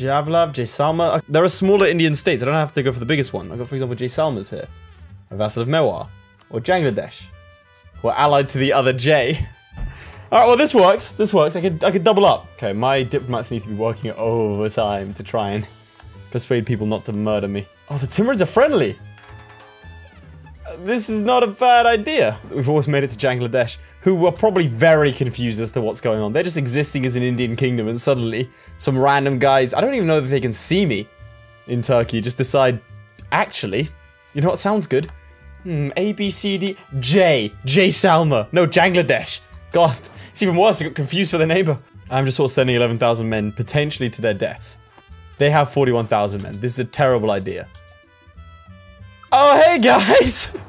Javlav, Jaisalmer. Uh, There are smaller Indian states. I don't have to go for the biggest one. I've got, for example, Jaisalmer's here. A vassal of Mewar. Or Bangladesh. Who are allied to the other J. Alright, well this works. This works. I could I could double up. Okay, my diplomats need to be working overtime to try and persuade people not to murder me. Oh, the Timurids are friendly. This is not a bad idea. We've always made it to Bangladesh, who were probably very confused as to what's going on. They're just existing as an Indian kingdom, and suddenly some random guys, I don't even know that they can see me in Turkey, just decide, actually, you know what sounds good? Hmm, A, B, C, D, J. Jaisalmer. No, Bangladesh. God, it's even worse. I got confused for the neighbor. I'm just sort of sending 11,000 men potentially to their deaths. They have 41,000 men. This is a terrible idea. Oh, hey guys!